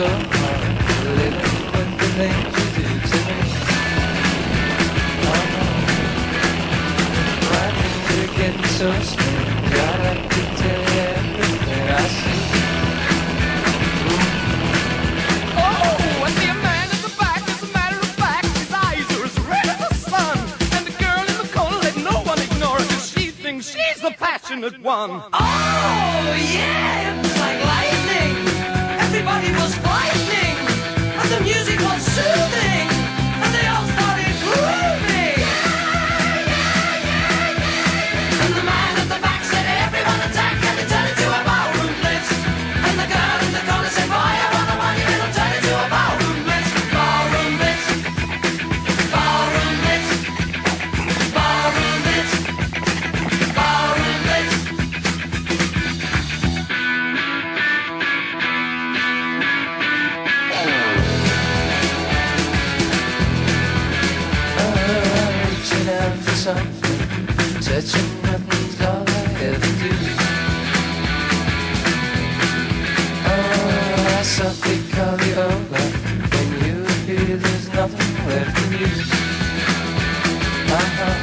so hard living with the things you do to me. Oh, why things are getting so strange? I like to tell you everything I see. Oh, I see a man in the back. As a matter of fact, his eyes are as red as the sun. And the girl in the corner, let no one ignore her, 'cause she thinks she's the passionate one. Oh, yeah, touching nothing's all I ever do. Oh, I softly call you over when you appear. There's nothing left in you. Uh-huh.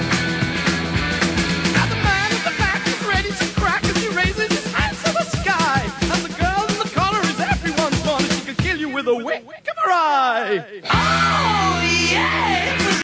Now the man at the back is ready to crack as he raises his hands to the sky. And the girl in the corner is everyone's one. She could kill you with a wink of her eye.